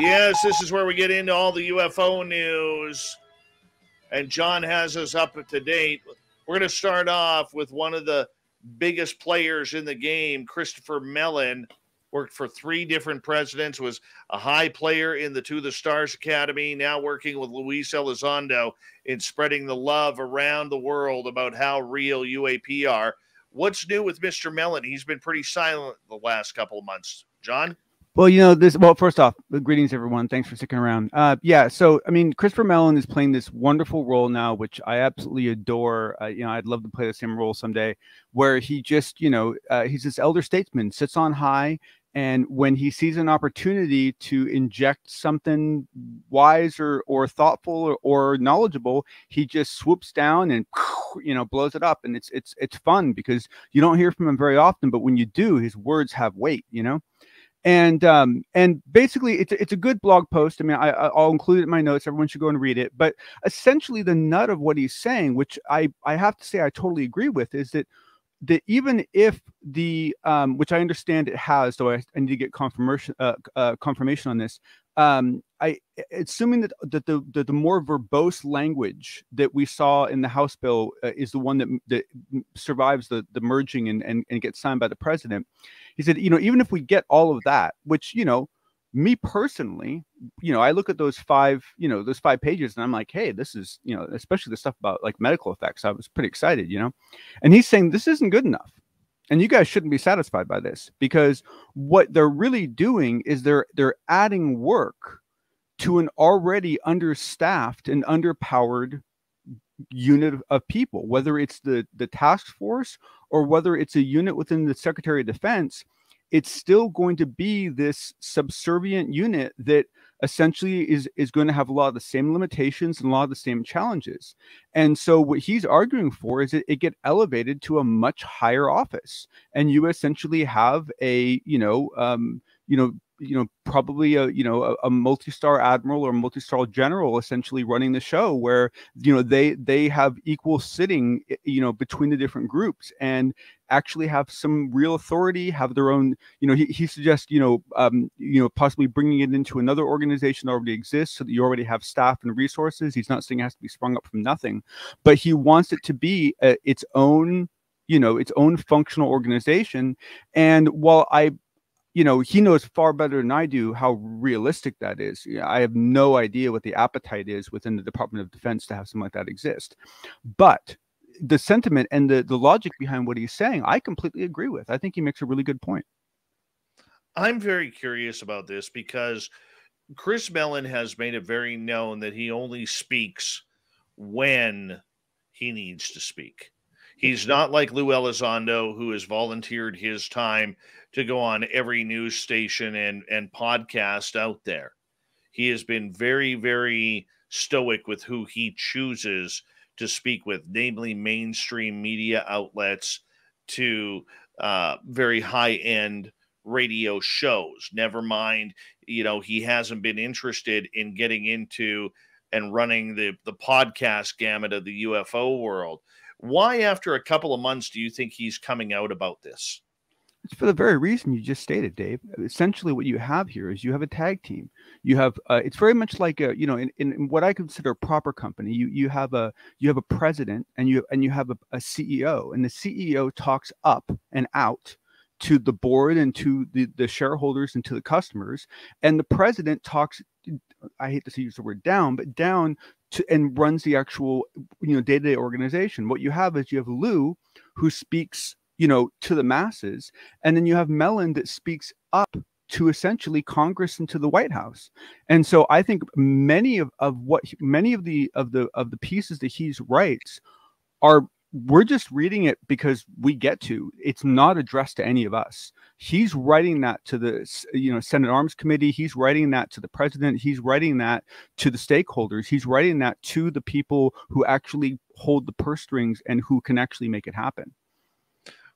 Yes, this is where we get into all the UFO news. And Jon has us up to date. We're going to start off with one of the biggest players in the game, Christopher Mellon. Worked for three different presidents, was a high player in the To the Stars Academy, now working with Luis Elizondo in spreading the love around the world about how real UAP are. What's new with Mr. Mellon? He's been pretty silent the last couple of months. Jon? Well, you know this. Well, first off, greetings everyone. Thanks for sticking around. Uh, yeah, so I mean, Christopher Mellon is playing this wonderful role now, which I absolutely adore. Uh, you know, I'd love to play the same role someday, where he just, you know, uh, he's this elder statesman, sits on high, and when he sees an opportunity to inject something wise or or thoughtful or, or knowledgeable, he just swoops down and you know blows it up, and it's it's it's fun because you don't hear from him very often, but when you do, his words have weight. You know and um and basically it's a, it's a good blog post. I mean I, i'll include it in my notes. Everyone should go and read it. But essentially the nut of what he's saying which i i have to say i totally agree with is that that even if the um which i understand it has though i, I need to get confirmation uh, uh confirmation on this um i assuming that that the, the the more verbose language that we saw in the house bill uh, is the one that that survives the the merging and, and and gets signed by the president he said, you know, even if we get all of that, which, you know, me personally, you know, I look at those five, you know, those five pages and I'm like, hey, this is, you know, especially the stuff about like medical effects. I was pretty excited, you know. And he's saying this isn't good enough. And you guys shouldn't be satisfied by this because what they're really doing is they're they're adding work to an already understaffed and underpowered unit of people, whether it's the the task force or whether it's a unit within the Secretary of Defense, it's still going to be this subservient unit that essentially is is going to have a lot of the same limitations and a lot of the same challenges. And so what he's arguing for is that it get elevated to a much higher office, and you essentially have a you know um, you know you know probably a you know a, a, multi-star admiral or multi-star general essentially running the show where you know they they have equal sitting you know between the different groups and actually have some real authority have their own you know he, he suggests you know um, you know possibly bringing it into another organization that already exists so that you already have staff and resources. He's not saying it has to be sprung up from nothing but he wants it to be a, its own you know its own functional organization. And while i you know, he knows far better than I do how realistic that is. I have no idea what the appetite is within the Department of Defense to have something like that exist. But the sentiment and the, the logic behind what he's saying, I completely agree with. I think he makes a really good point. I'm very curious about this because Chris Mellon has made it very known that he only speaks when he needs to speak. He's not like Lou Elizondo, who has volunteered his time to go on every news station and, and podcast out there. He has been very, very stoic with who he chooses to speak with, namely mainstream media outlets to uh, very high end radio shows. Never mind, you know, he hasn't been interested in getting into and running the, the podcast gamut of the UFO world. Why, after a couple of months, do you think he's coming out about this? It's for the very reason you just stated, Dave. Essentially, what you have here is you have a tag team. You have uh, it's very much like a you know in, in what I consider a proper company. You you have a you have a president and you and you have a, a CEO, and the CEO talks up and out to the board and to the, the shareholders and to the customers, and the president talks. I hate to use the word down, but down to and runs the actual you know day to day organization. What you have is you have Lou who speaks you know, to the masses. And then you have Mellon that speaks up to essentially Congress and to the White House. And so I think many of, of what many of the of the of the pieces that he writes are we're just reading it because we get to. It's not addressed to any of us. He's writing that to the you know Senate Arms Committee. He's writing that to the president. He's writing that to the stakeholders. He's writing that to the people who actually hold the purse strings and who can actually make it happen.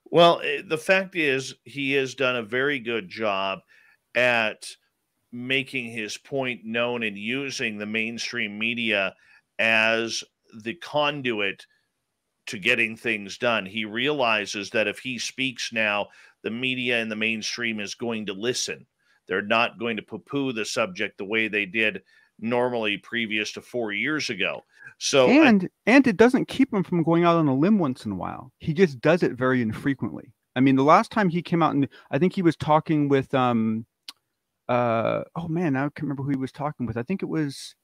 Well, eh, the fact is, he has done a very good job at making his point known and using the mainstream media as the conduit to getting things done. He realizes that if he speaks now, the media and the mainstream is going to listen. They're not going to poo poo the subject the way they did normally previous to four years ago. So and I, and it doesn't keep him from going out on a limb once in a while. He just does it very infrequently. I mean, the last time he came out and I think he was talking with um uh oh man, I can't remember who he was talking with. I think it was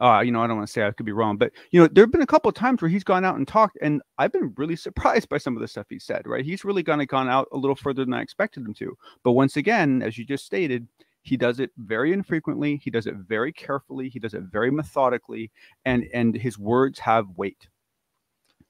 uh, you know, I don't want to say I could be wrong, but you know, there have been a couple of times where he's gone out and talked, and I've been really surprised by some of the stuff he said. Right, he's really kind of gone out a little further than I expected him to. But once again, as you just stated, he does it very infrequently. He does it very carefully. He does it very methodically, and and his words have weight.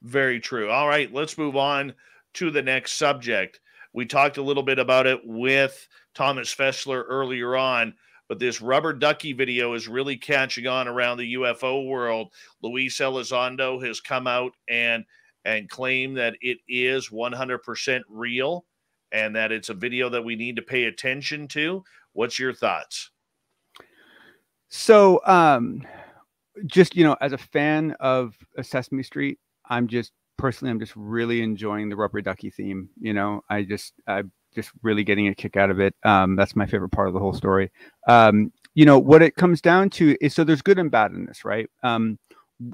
Very true. All right, let's move on to the next subject. We talked a little bit about it with Thomas Fessler earlier on but this rubber ducky video is really catching on around the UFO world. Luis Elizondo has come out and and claimed that it is 100% real and that it's a video that we need to pay attention to. What's your thoughts? So, um, just you know, as a fan of Sesame Street, I'm just personally, I'm just really enjoying the rubber ducky theme. You know, I just I just really getting a kick out of it. Um, that's my favorite part of the whole story. Um, you know, what it comes down to is so there's good and bad in this, right? Um,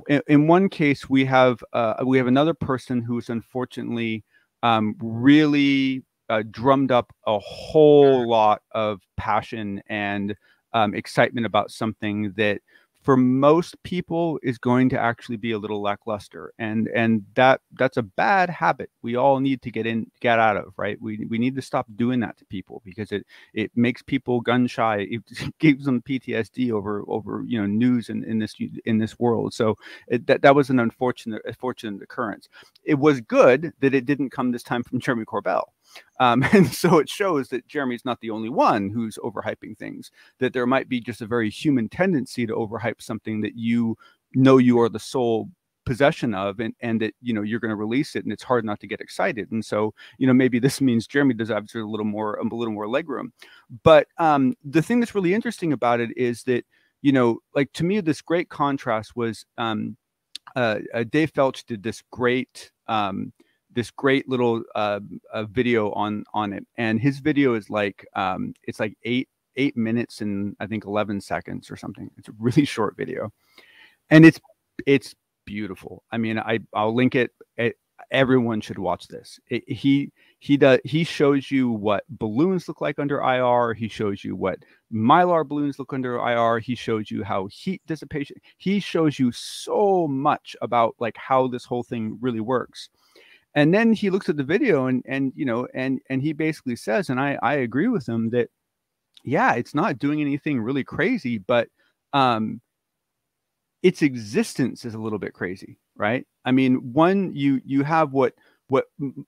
in, in, one case, we have uh, we have another person who's unfortunately um, really uh, drummed up a whole lot of passion and um, excitement about something that for most people is going to actually be a little lackluster and and that that's a bad habit we all need to get in get out of right? We, we need to stop doing that to people because it it makes people gun shy. It gives them ptsd over over you know news in, in this in this world. So it, that, that was an unfortunate unfortunate occurrence. It was good that it didn't come this time from jeremy corbell um, and so it shows that Jeremy's not the only one who's overhyping things, that there might be just a very human tendency to overhype something that you know you are the sole possession of and, and that you know you're going to release it and it's hard not to get excited. And so you know maybe this means jeremy deserves a little more a little more legroom. But um the thing that's really interesting about it is that you know like to me this great contrast was um uh, uh Dave Falch did this great um this great little uh, video on on it, and his video is like um, it's like eight eight minutes and I think eleven seconds or something. It's a really short video, and it's it's beautiful. I mean, I I'll link it. it everyone should watch this. It, he he does he shows you what balloons look like under IR. He shows you what mylar balloons look under IR. He shows you how heat dissipation. He shows you so much about like how this whole thing really works and then he looks at the video and and you know and and he basically says and i i agree with him that yeah it's not doing anything really crazy but um its existence is a little bit crazy right? I mean one you you have what what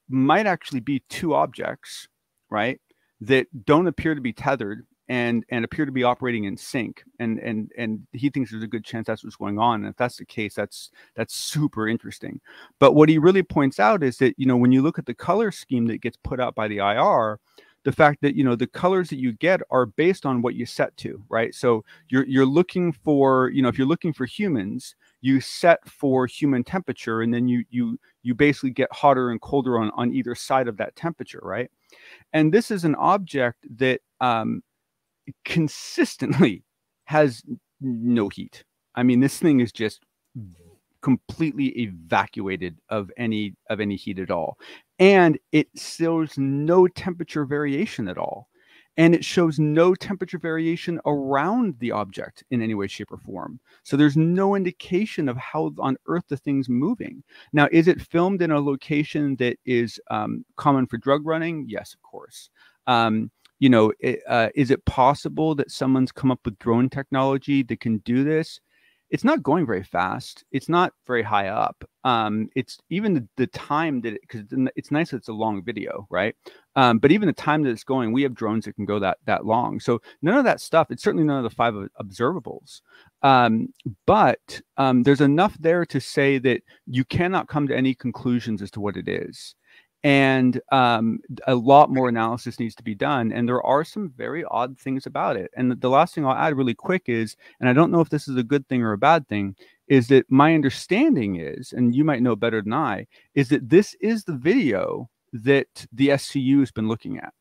might actually be two objects right that don't appear to be tethered and and appear to be operating in sync and and and he thinks there's a good chance that's what's going on and if that's the case that's that's super interesting. But what he really points out is that you know when you look at the color scheme that gets put out by the ir the fact that you know the colors that you get are based on what you set to right? So you're you're looking for you know if you're looking for humans you set for human temperature and then you you you basically get hotter and colder on on either side of that temperature right? And this is an object that um, consistently has no heat. I mean, this thing is just completely evacuated of any of any heat at all, and it shows no temperature variation at all, and it shows no temperature variation around the object in any way, shape, or form. So there's no indication of how on earth the thing's moving. Now, is it filmed in a location that is um, common for drug running? Yes, of course. Um, you know, it, uh, is it possible that someone's come up with drone technology that can do this? It's not going very fast. It's not very high up. Um, it's even the, the time that it because it, it's nice that it's a long video, right? Um, but even the time that it's going, we have drones that can go that that long. So none of that stuff. It's certainly none of the five observables. Um, but um, there's enough there to say that you cannot come to any conclusions as to what it is and um, a lot more analysis needs to be done and there are some very odd things about it and the last thing i'll add really quick is and i don't know if this is a good thing or a bad thing is that my understanding is and you might know better than i is that this is the video that the scu has been looking at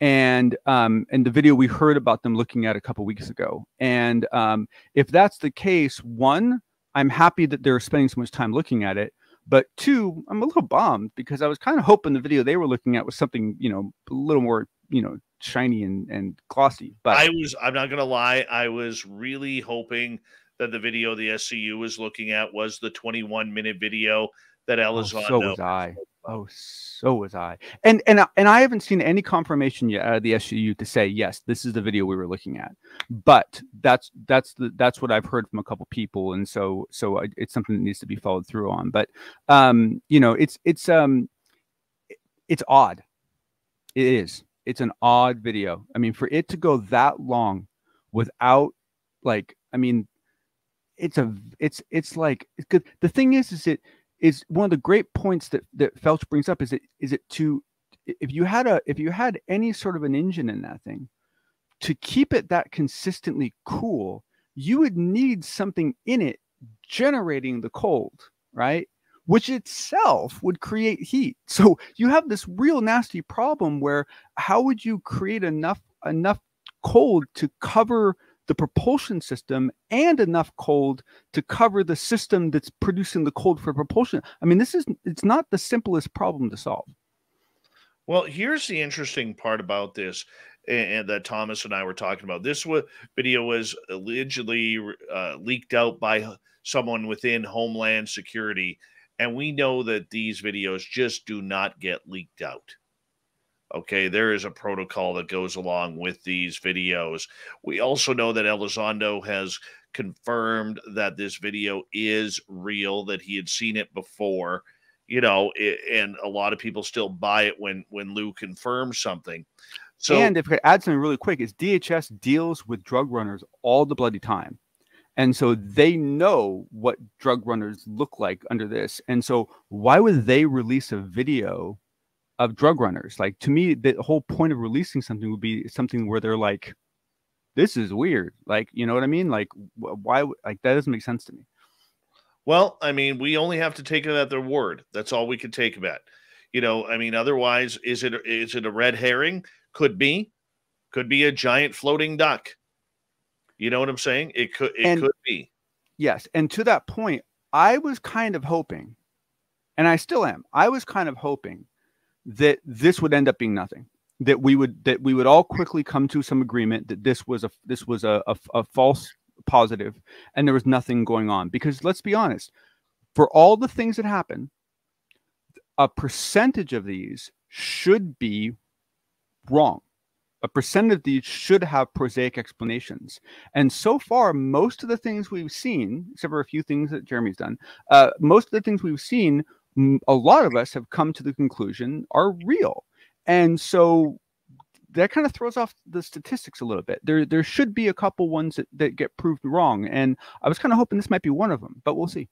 and um, and the video we heard about them looking at a couple weeks ago. And um, if that's the case, one, I'm happy that they're spending so much time looking at it. But two, I'm a little bummed because I was kind of hoping the video they were looking at was something, you know, a little more, you know, shiny and, and glossy. But I was, I'm not going to lie, I was really hoping that the video the SCU was looking at was the 21 minute video that Elizondo. Oh, so was I. Oh, so was I. And and and I haven't seen any confirmation yet out of the SCU to say yes, this is the video we were looking at. But that's that's the that's what I've heard from a couple people, and so so it's something that needs to be followed through on. But um, you know, it's it's um, it's odd. It is. It's an odd video. I mean, for it to go that long without like, I mean, it's a it's it's like it's good. The thing is, is it is one of the great points that that Falch brings up is it is it to if you had a if you had any sort of an engine in that thing to keep it that consistently cool you would need something in it generating the cold right? Which itself would create heat. So you have this real nasty problem where how would you create enough enough cold to cover the propulsion system and enough cold to cover the system that's producing the cold for propulsion. I mean, this is it's not the simplest problem to solve. Well, here's the interesting part about this, and, that Thomas and I were talking about. This video was allegedly uh, leaked out by someone within Homeland Security, and we know that these videos just do not get leaked out. Okay, there is a protocol that goes along with these videos. We also know that Elizondo has confirmed that this video is real, that he had seen it before, you know, it, and a lot of people still buy it when when Lou confirms something. So, and if I could add something really quick, is DHS deals with drug runners all the bloody time. And so they know what drug runners look like under this. And so why would they release a video of drug runners. Like to me, the whole point of releasing something would be something where they're like, "This is weird." Like, you know what I mean? Like, why? Like that doesn't make sense to me. Well, I mean, we only have to take it at their word. That's all we can take about. You know, I mean, otherwise, is it is it a red herring? Could be, could be a giant floating duck. You know what I'm saying? It could it and, could be. Yes, and to that point, I was kind of hoping, and I still am. I was kind of hoping that this would end up being nothing that we would that we would all quickly come to some agreement that this was a this was a, a, a false positive and there was nothing going on. Because let's be honest for all the things that happen a percentage of these should be wrong. A percent of these should have prosaic explanations. And so far most of the things we've seen except for a few things that jeremy's done uh, most of the things we've seen a lot of us have come to the conclusion are real. And so that kind of throws off the statistics a little bit. There there should be a couple ones that, that get proved wrong. And I was kind of hoping this might be one of them, but we'll see.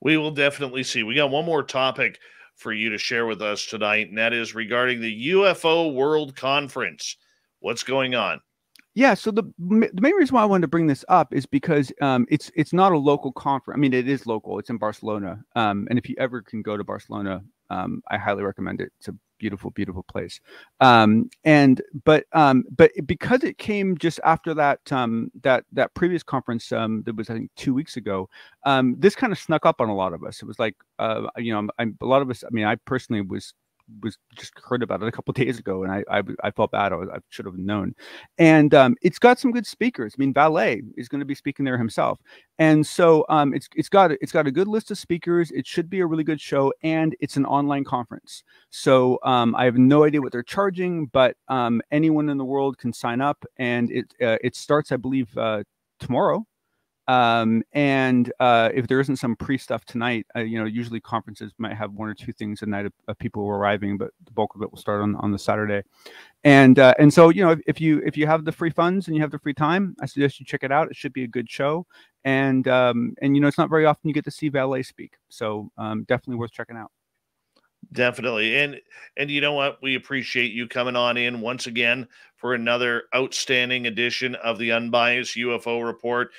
We will definitely see. We got one more topic for you to share with us tonight, and that is regarding the UFO World Conference. What's going on? Yeah, so the the main reason why I wanted to bring this up is because um, it's it's not a local conference. I mean, it is local. It's in Barcelona, um, and if you ever can go to Barcelona, um, I highly recommend it. It's a beautiful, beautiful place. Um, and but um, but because it came just after that um, that that previous conference that was I think two weeks ago, this kind of snuck up on a lot of us. It was like uh, you know, I'm, a lot of us. I mean, I personally was was just heard about it a couple days ago, and I I, I felt bad. I, I, should have known. And um, it's got some good speakers. I mean, Vallée is going to be speaking there himself, and so um, it's it's got it's got a good list of speakers. It should be a really good show, and it's an online conference. So um, I have no idea what they're charging, but um, anyone in the world can sign up, and it uh, it starts, I believe, uh, tomorrow um, and uh, if there isn't some pre stuff tonight, uh, you know, usually conferences might have one or two things a night of, of, people arriving, but the bulk of it will start on, on the Saturday. And uh, and so you know, if, if, you if you have the free funds and you have the free time, I suggest you check it out. It should be a good show. And um, and you know, it's not very often you get to see Vallée speak, so um, definitely worth checking out. Definitely. And and you know what? We appreciate you coming on in once again for another outstanding edition of the Unbiased UFO Report.